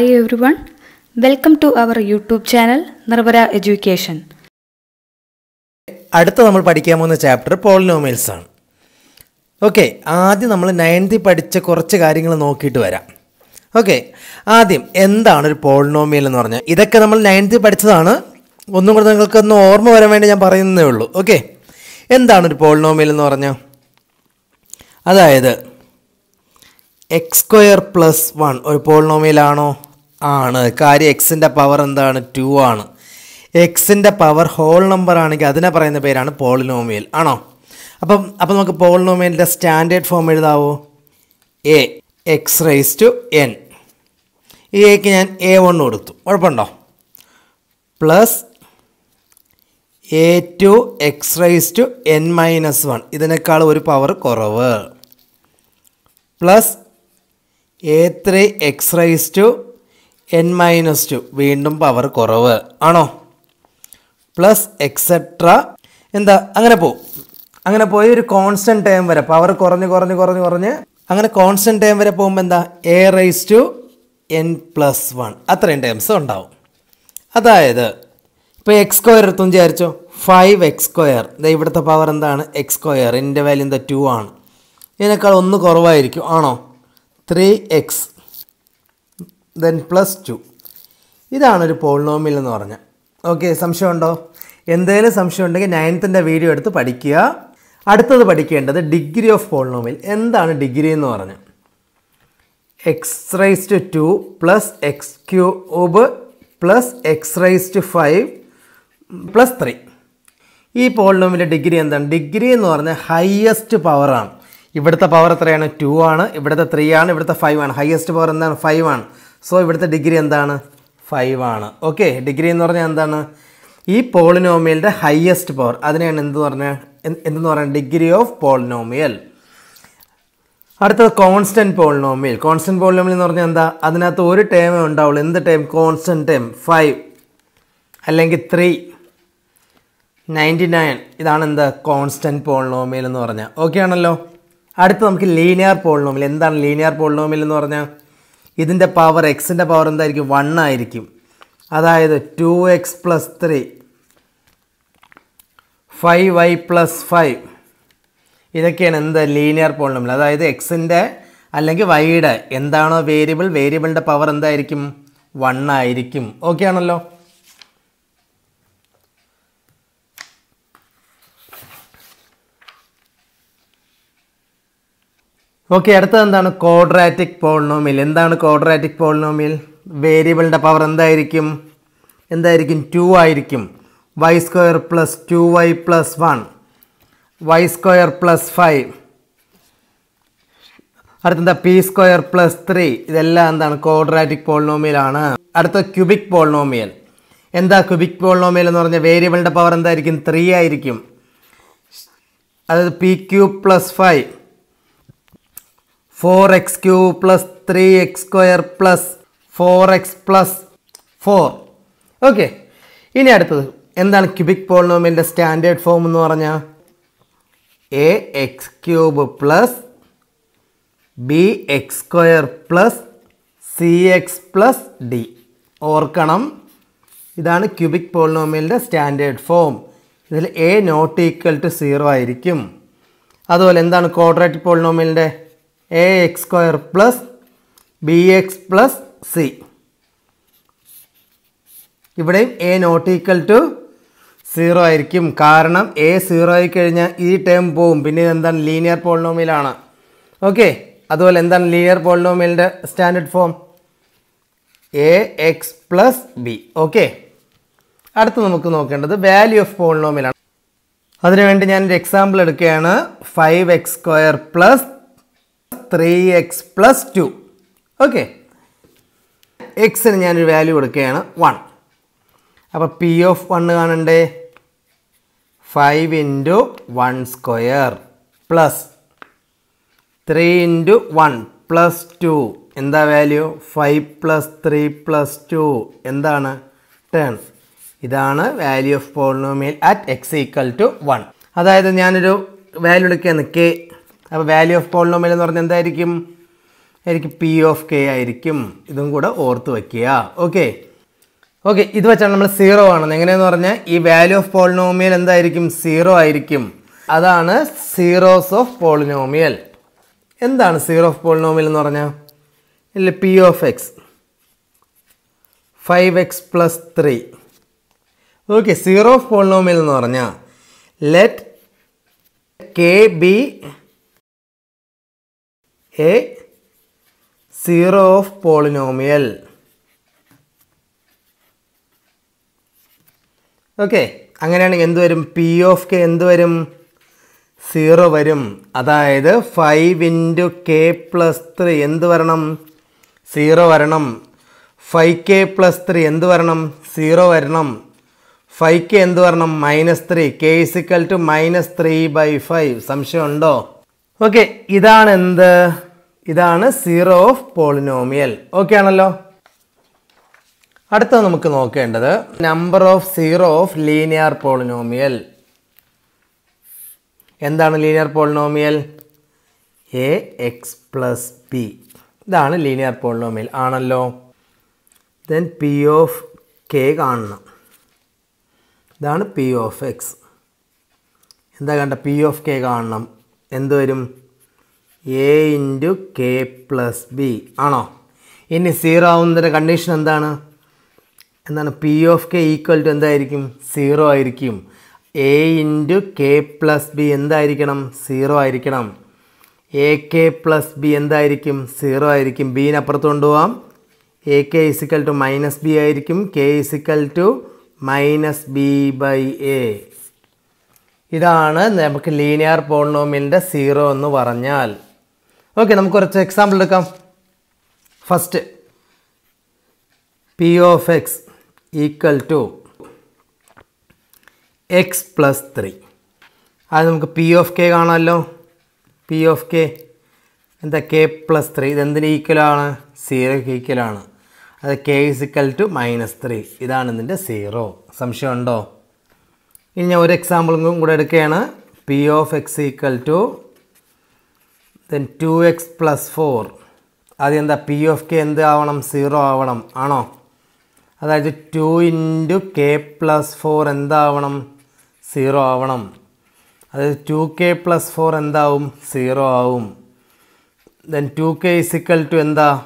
Hi one welcome to our YouTube channel Nirvara education അടുത്ത നമ്മൾ പഠിക്കാൻ പോകുന്ന ചാപ്റ്റർ പോളിനോമിയൽസ് ആണ്. ഓക്കെ ആദ്യം നമ്മൾ നയൻത്തിൽ പഠിച്ച കുറച്ച് കാര്യങ്ങൾ നോക്കിയിട്ട് വരാം. ഓക്കെ ആദ്യം എന്താണ് ഒരു പോളിനോമിയൽ എന്ന് പറഞ്ഞാൽ? ഇതൊക്കെ നമ്മൾ നയൻത്തിൽ പഠിച്ചതാണ്. ഒന്നും കൂടെ നിങ്ങൾക്കൊന്ന് ഓർമ്മ വരാൻ വേണ്ടി ഞാൻ പറയുന്നതേ ഉള്ളൂ. ഓക്കെ എന്താണ് ഒരു പോളിനോമിയൽ എന്ന് പറഞ്ഞാൽ? അതായത് എക്സ് സ്ക്വയർ പ്ലസ് വൺ ഒരു പോളിനോമിയലാണോ ആണ്. കാര്യം എക്സിന്റെ പവർ എന്താണ്? ടു ആണ്. എക്സിന്റെ പവർ ഹോൾ നമ്പർ ആണെങ്കിൽ അതിനെ പറയുന്ന പേരാണ് പോളിനോമിയൽ. ആണോ? അപ്പം അപ്പം നമുക്ക് പോളിനോമിയലിന്റെ standard form എഴുതാവോ? A x raise to n ഈ എക്ക് ഞാൻ എ വൺ കൊടുത്തു. കുഴപ്പമുണ്ടോ? Plus a two x raise to n minus one ഇതിനേക്കാൾ ഒരു പവർ കുറവ്. Plus a three x raise to n minus two വീണ്ടും പവർ കുറവ്. ആണോ? പ്ലസ് എക്സെട്ര എന്താ? അങ്ങനെ പോവും. അങ്ങനെ പോയി ഒരു കോൺസ്റ്റന്റ് ടൈം വരെ. പവർ കുറഞ്ഞ് കുറഞ്ഞ് കുറഞ്ഞ് കുറഞ്ഞ്. അങ്ങനെ കോൺസ്റ്റന്റ് ടൈം വരെ പോകുമ്പോൾ എന്താ? A raise to n plus one അത്രയും ടൈംസ് ഉണ്ടാവും. അതായത് ഇപ്പോൾ എക്സ് സ്ക്വയർ എടുത്തു വിചാരിച്ചോ? ഫൈവ് എക്സ് സ്ക്വയർ ഇവിടുത്തെ പവർ എന്താണ്? എക്സ് സ്ക്വയർ എന്റെ വാല്യൂ എന്താ? ടു ആണ്. ഇതിനേക്കാൾ ഒന്ന് കുറവായിരിക്കും. ആണോ? Three x then plus two ഇതാണൊരു polynomial എന്ന് പറഞ്ഞാൽ ഓക്കെ സംശയമുണ്ടോ? എന്തെങ്കിലും സംശയം ഉണ്ടെങ്കിൽ നയൻത്തിന്റെ വീഡിയോ എടുത്ത് പഠിക്കുക. അടുത്തത് പഠിക്കേണ്ടത് ഡിഗ്രി ഓഫ് പോളിനോമിയൽ എന്താണ് ഡിഗ്രി എന്ന് പറഞ്ഞ്? X raise to two plus x cube plus x raise to five plus three ഈ പോളിനോമിന്റെ ഡിഗ്രി എന്താണ്? ഡിഗ്രി എന്ന് പറഞ്ഞാൽ ഹയസ്റ്റ് പവറാണ് ഇവിടുത്തെ പവർ എത്രയാണ്? ടു ആണ്. ഇവിടുത്തെ ത്രീ ആണ്. ഇവിടുത്തെ ഫൈവ് ആണ്. ഹയസ്റ്റ് പവർ എന്താണ്? ഫൈവ് ആണ്. സോ ഇവിടുത്തെ ഡിഗ്രി എന്താണ്? ഫൈവ് ആണ്. ഓക്കെ ഡിഗ്രി എന്ന് പറഞ്ഞാൽ എന്താണ്? ഈ പോളിനോമിയലിന്റെ ഹയസ്റ്റ് പവർ അതിനെയാണ് എന്ത് പറഞ്ഞാൽ എന്തെന്ന് പറയുന്നത് ഡിഗ്രി ഓഫ് പോളിനോമിയൽ അടുത്തത് കോൺസ്റ്റന്റ് പോളിനോമിയൽ കോൺസ്റ്റന്റ് പോളിനോമിയൽ എന്ന് പറഞ്ഞാൽ എന്താ? അതിനകത്ത് ഒരു ടേമേ ഉണ്ടാവുള്ളൂ. എന്ത് ടേം കോൺസ്റ്റന്റ് ടേം ഫൈവ് അല്ലെങ്കിൽ ത്രീ നയന്റി നയൻ ഇതാണ് എന്താ? കോൺസ്റ്റന്റ് പോളിനോമിയൽ എന്ന് പറഞ്ഞാൽ. ഓക്കെ ആണല്ലോ? അടുത്ത് നമുക്ക് ലീനിയർ പോളിനോമിയൽ എന്താണ് ലീനിയർ പോളിനോമിയൽ എന്ന് പറഞ്ഞാൽ? ഇതിന്റെ പവർ എക്സിന്റെ പവർ എന്തായിരിക്കും? വൺ ആയിരിക്കും. അതായത് two x plus three five y plus five ഇതൊക്കെയാണ് എന്ത് ലീനിയർ പോളിനോമിയൽ അതായത് എക്സിന്റെ അല്ലെങ്കിൽ വൈയുടെ എന്താണോ വേരിയബിൾ വേരിയബിളിന്റെ പവർ എന്തായിരിക്കും? വൺ ആയിരിക്കും. ഓക്കെ ആണല്ലോ? ഓക്കെ അടുത്തത് എന്താണ്? കോഡ്രാറ്റിക് പോളിനോമിയൽ എന്താണ് കോഡ്രാറ്റിക് പോളിനോമിയൽ വേരിയബിളിന്റെ പവർ എന്തായിരിക്കും? എന്തായിരിക്കും? ടു ആയിരിക്കും. Y square plus two y plus one y square plus five അടുത്തെന്താ? P square plus three ഇതെല്ലാം എന്താണ്? കോഡ്രാറ്റിക് പോളിനോമിയലാണ് അടുത്ത ക്യൂബിക് പോളിനോമിയൽ എന്താ ക്യൂബിക് പോളിനോമിയൽ എന്ന് പറഞ്ഞാൽ വേരിയബിളിന്റെ പവർ എന്തായിരിക്കും? ത്രീ ആയിരിക്കും. അതായത് p cube plus five four x q plus three x square plus four x plus four. Okay ഇനി അടുത്തത്. എന്താണ് ക്യൂബിക് പോളിനോമിയലിന്റെ സ്റ്റാൻഡേർഡ് ഫോം എന്ന് പറഞ്ഞാൽ a x cube plus b x square plus c x plus d. ഓർക്കണം ഇതാണ് cubic പോളിനോമിയലിന്റെ standard form. ഇതിൽ a not equal to zero ആയിരിക്കും. അതുപോലെ എന്താണ് ക്വാഡ്രാറ്റിക് പോളിനോമിയലിന്റെ a x square plus b x plus c ഇവിടെയും a not equal to zero ആയിരിക്കും. കാരണം എ സീറോ ആയി കഴിഞ്ഞാൽ ഈ ടേം പോവും. പിന്നെ എന്താണ് ലീനിയർ പോളിനോമിയലാണ് ഓക്കെ അതുപോലെ എന്താണ് ലീനിയർ പോളിനോമിയലിന്റെ standard form a x plus b okay അടുത്ത് നമുക്ക് നോക്കേണ്ടത് വാല്യൂ ഓഫ് പോളിനോമിയലാണ് അതിനുവേണ്ടി ഞാനൊരു എക്സാമ്പിൾ എടുക്കുകയാണ്. Five x square plus three x plus two okay എക്സിന് ഞാനൊരു വാല്യൂ കൊടുക്കുകയാണ് വൺ അപ്പോൾ പി ഓഫ് വൺ കാണണ്ടേ? Five into one square plus three into one plus two എന്താ value five plus three plus two എന്താണ്? Ten ഇതാണ് value of polynomial at x equal to one അതായത് ഞാനൊരു വാല്യൂ എടുക്കുകയാണ് K അപ്പോൾ value of polynomial എന്ന് പറഞ്ഞാൽ എന്തായിരിക്കും? ആയിരിക്കും പി ഓഫ് കെ ആയിരിക്കും. ഇതും കൂടെ ഓർത്ത് വയ്ക്കുക ഓക്കെ ഓക്കെ ഇത് വെച്ചാണ് നമ്മൾ സീറോ ആണെന്ന്. എങ്ങനെയെന്ന് പറഞ്ഞാൽ ഈ വാല്യൂ ഓഫ് പോളിനോമിയൽ എന്തായിരിക്കും? സീറോ ആയിരിക്കും. അതാണ് സീറോസ് ഓഫ് പോളിനോമിയൽ എന്താണ് സീറോ ഓഫ് പോളിനോമിയൽ എന്ന് പറഞ്ഞാൽ? ഇല്ല p of x five x plus three okay zero of polynomial എന്ന് പറഞ്ഞാൽ let k be a zero of polynomial okay അങ്ങനെയാണെങ്കിൽ എന്ത് വരും? പി ഓഫ് കെ എന്ത് വരും? സീറോ വരും. അതായത് five into k plus three എന്ത് വരണം? സീറോ വരണം. ഫൈവ് കെ പ്ലസ് ത്രീ എന്ത് വരണം? സീറോ വരണം. ഫൈവ് കെ എന്ത് വരണം? Minus three k is equal to minus three by five സംശയമുണ്ടോ? ഓക്കെ ഇതാണ് എന്ത്? ഇതാണ് സീറോ ഓഫ് പോളിനോമിയൽ ഓക്കെ ആണല്ലോ? അടുത്ത നമുക്ക് നോക്കേണ്ടത് number of zero of linear polynomial എന്താണ് linear polynomial a x plus p ഇതാണ് ലീനിയർ പോളിനോമിയൽ ആണല്ലോ? ദെൻ പി ഓഫ് കെ കാണണം. ഇതാണ് പി ഓഫ് എക്സ് എന്താ കണ്ട പി ഓഫ് കെ കാണണം. എന്ത് വരും? A into k plus b ആണോ? ഇനി സീറോ ആവുന്നതിന്റെ കണ്ടീഷൻ എന്താണ്? എന്താണ്? P of k equal to എന്തായിരിക്കും? സീറോ ആയിരിക്കും. A into k plus b എന്തായിരിക്കണം? സീറോ ആയിരിക്കണം. എ കെ പ്ലസ് ബി എന്തായിരിക്കും? സീറോ ആയിരിക്കും. ബീനപ്പുറത്ത് കൊണ്ടുപോകാം a k is equal to minus b ആയിരിക്കും. K is equal to minus b by a ഇതാണ് നമുക്ക് ലീനിയർ പോളിനോമിയലിന്റെ സീറോ എന്ന് പറഞ്ഞാൽ. ഓക്കെ നമുക്ക് കുറച്ച് എക്സാമ്പിൾ എടുക്കാം. First p of x equal to x plus three അത് നമുക്ക് പി ഓഫ് കെ കാണാമല്ലോ. പി ഓഫ് കെ എന്താ കെ പ്ലസ് ത്രീ ഇതെന്തിന് ഈക്വലാണ് സീറോയ്ക്ക് ഈക്വലാണ് അത് k is equal to minus three ഇതാണ് ഇതിന്റെ സീറോ സംശയമുണ്ടോ? ഇനി ഞാൻ ഒരു എക്സാമ്പിളും കൂടെ എടുക്കുകയാണ്. P of x equal to then two x plus four അതെന്താ? പി ഓഫ് കെ എന്ത് ആവണം? സീറോ ആവണം. ആണോ? അതായത് two into k plus four എന്താവണം? Zero ആവണം. അതായത് ടു കെ പ്ലസ് ഫോർ എന്താവും? സീറോ ആവും. Then two k is equal to എന്താ?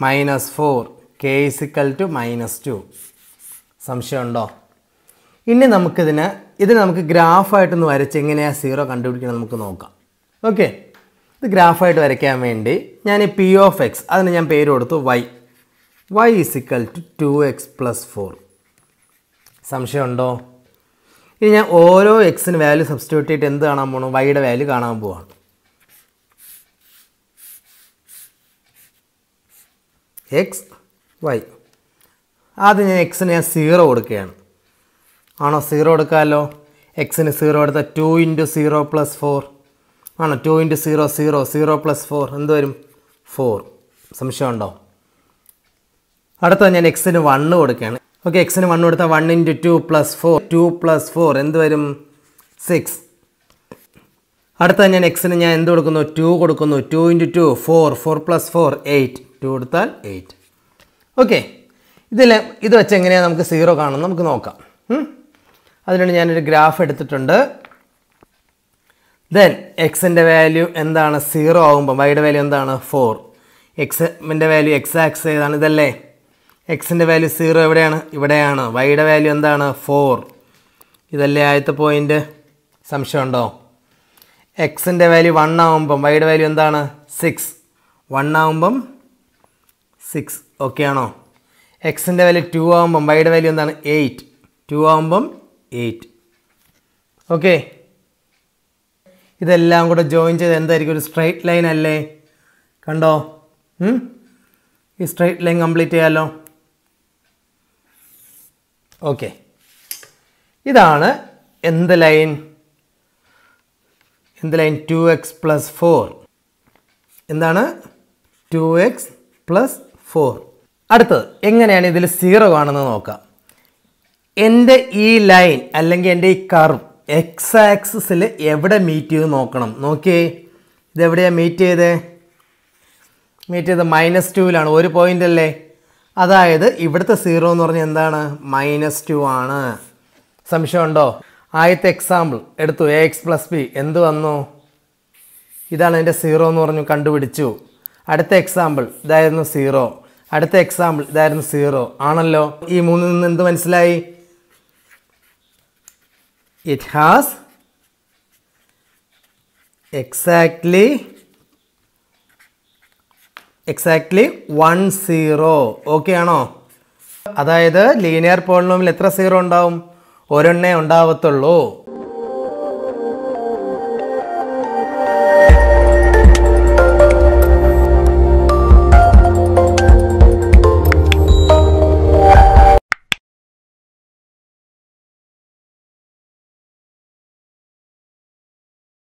Minus four k is equal to minus two സംശയമുണ്ടോ? ഇനി നമുക്കിതിന് ഇതിന് നമുക്ക് ഗ്രാഫായിട്ടൊന്ന് വരച്ച് എങ്ങനെയാണ് സീറോ കണ്ടുപിടിക്കണം നമുക്ക് നോക്കാം. ഓക്കെ ഇത് ഗ്രാഫായിട്ട് വരയ്ക്കാൻ വേണ്ടി ഞാൻ പി ഓഫ് എക്സ് അതിന് ഞാൻ പേര് കൊടുത്തു y y is equal to two x plus four സംശയമുണ്ടോ? ഇനി ഞാൻ ഓരോ എക്സിന് വാല്യൂ സബ്സ്റ്റിറ്റ്യൂട്ട് ചെയ്തിട്ട് എന്ത് കാണാൻ പോകണം വൈയുടെ വാല്യൂ കാണാൻ പോവാണ്. എക്സ് വൈ ആദ്യം ഞാൻ എക്സിന് ഞാൻ സീറോ കൊടുക്കുകയാണ്. ആണോ? സീറോ കൊടുക്കാമല്ലോ. എക്സിന് സീറോ എടുത്താൽ two into zero plus four ആണോ? Two into zero zero zero plus four എന്ത് വരും? ഫോർ സംശയമുണ്ടോ അടുത്ത ഞാൻ എക്സിന് വണ്ണ് കൊടുക്കുകയാണ്. ഓക്കെ എക്സിന് വണ്ണ് കൊടുത്താൽ one into two plus four two plus four എന്ത് വരും? സിക്സ് അടുത്ത ഞാൻ എക്സിന് ഞാൻ എന്ത് കൊടുക്കുന്നു? ടു കൊടുക്കുന്നു. Two into two four four plus four eight two കൊടുത്താൽ എയ്റ്റ് ഓക്കെ ഇതിൽ ഇത് വെച്ച് എങ്ങനെയാണ് നമുക്ക് സീറോ കാണുന്നത്? നമുക്ക് നോക്കാം. അതിനുവേണ്ടി ഞാനൊരു ഗ്രാഫ് എടുത്തിട്ടുണ്ട്. ദെൻ എക്സിന്റെ വാല്യൂ എന്താണ്? സീറോ ആകുമ്പോൾ വൈയുടെ വാല്യൂ എന്താണ്? ഫോർ എക്സിന്റെ വാല്യൂ എക്സ് ആക്സ് ഏതാണ്? ഇതല്ലേ? എക്സിന്റെ വാല്യൂ സീറോ എവിടെയാണ്? ഇവിടെയാണ്. വൈയുടെ വാല്യൂ എന്താണ്? ഫോർ ഇതല്ലേ ആദ്യത്തെ പോയിന്റ് സംശയമുണ്ടോ എക്സിന്റെ വാല്യൂ വൺ ആകുമ്പം വൈയുടെ വാല്യൂ എന്താണ്? സിക്സ് വൺ ആകുമ്പം സിക്സ് ഓക്കെ ആണോ? എക്സിന്റെ വാല്യൂ ടു ആകുമ്പം വൈയുടെ വാല്യൂ എന്താണ്? എയ്റ്റ് ടു ആകുമ്പം എയ്റ്റ് ഓക്കെ ഇതെല്ലാം കൂടെ ജോയിൻ ചെയ്ത് എന്തായിരിക്കും? ഒരു സ്ട്രൈറ്റ് ലൈൻ അല്ലേ? കണ്ടോ? ഈ സ്ട്രൈറ്റ് ലൈൻ കംപ്ലീറ്റ് ചെയ്യാമല്ലോ ഓക്കെ ഇതാണ് എന്ത് ലൈൻ എന്ത് line two x plus four എന്താണ്? ടു എക്സ് പ്ലസ് ഫോർ അടുത്തത് എങ്ങനെയാണ് ഇതിൽ സീറോ കാണുന്നത് നോക്കാം. എന്റെ ഈ ലൈൻ അല്ലെങ്കിൽ എന്റെ ഈ കർവ് എക്സ് ആക്സിസിൽ എവിടെ മീറ്റ് ചെയ്ത് നോക്കണം? നോക്കിയേ. ഇതെവിടെയാണ് മീറ്റ് ചെയ്തേ? മീറ്റ് ചെയ്ത് മൈനസ് ടുവിലാണ് ഒരു പോയിന്റ് അല്ലേ? അതായത് ഇവിടുത്തെ സീറോ എന്ന് പറഞ്ഞാൽ എന്താണ്? മൈനസ് ടു ആണ്. സംശയമുണ്ടോ? ആദ്യത്തെ എക്സാമ്പിൾ എടുത്തു. എ എക്സ് പ്ലസ് ബി എന്ത് വന്നു? ഇതാണ് എന്റെ സീറോ എന്ന് പറഞ്ഞു കണ്ടുപിടിച്ചു. അടുത്ത എക്സാമ്പിൾ ഇതായിരുന്നു സീറോ അടുത്ത എക്സാമ്പിൾ ഇതായിരുന്നു സീറോ ആണല്ലോ? ഈ മൂന്നിൽ നിന്ന് എന്ത് മനസ്സിലായി? It has exactly exactly one zero okay ആണോ? അതായത് ലീനിയർ പോളിനോമിൽ എത്ര സീറോ ഉണ്ടാവും? ഒരെണ്ണേ ഉണ്ടാവത്തുള്ളൂ.